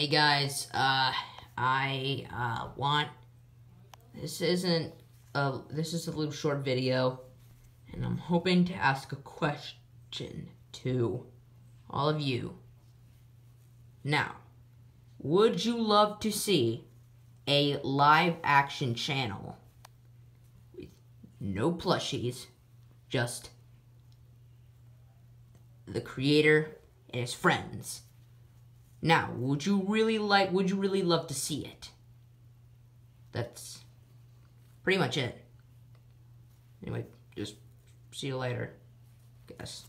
Hey guys, uh, I, uh, want, this isn't, a, this is a little short video, and I'm hoping to ask a question to all of you. Now, would you love to see a live action channel with no plushies, just the creator and his friends? Now, would you really like, would you really love to see it? That's pretty much it. Anyway, just see you later, guess.